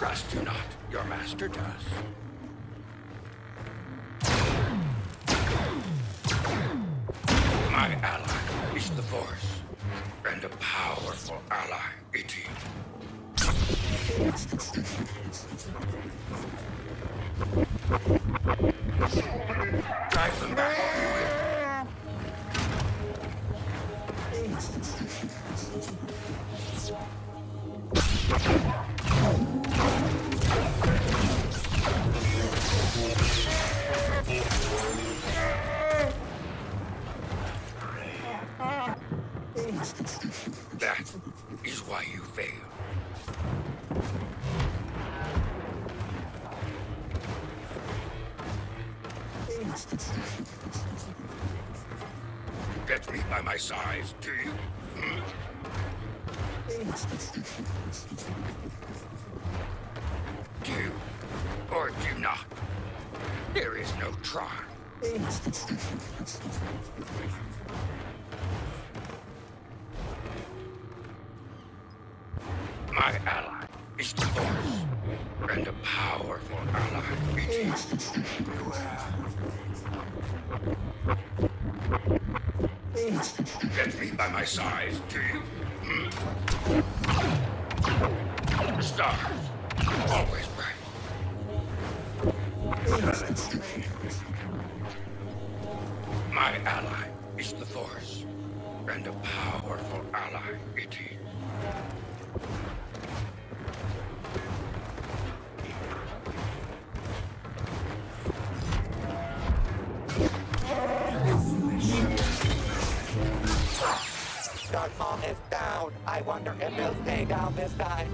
Trust you not. Your master does. My ally is the Force, and a powerful ally it is. That is why you fail. Get me by my size, do you? Do or do not. There is no try. My ally is the Force, and a powerful ally it is. Get me by my size, do you? Hmm? Stars, always bright. My ally is the Force, and a powerful ally it is. Darth Maul is down. I wonder if he'll stay down this time.